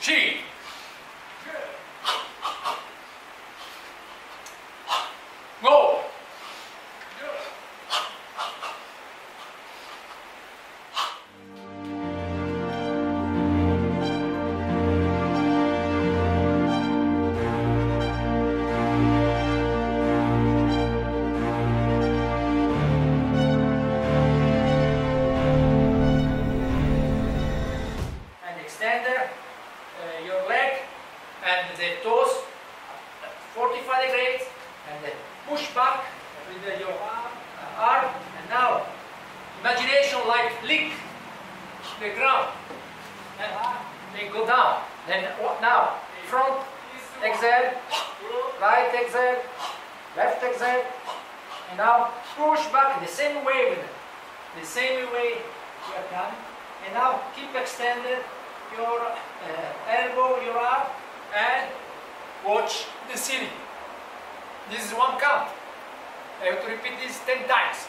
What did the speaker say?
G. and the toes 45 degrees and then push back with your arm, uh, arm. And now imagination like lick the ground. And then go down. Then what now? Front exhale right exhale left exhale. And now push back the same way with it the same way you have done. And now keep extended your uh, elbow, your arm, and watch the ceiling. This is one count. I have to repeat this 10 times.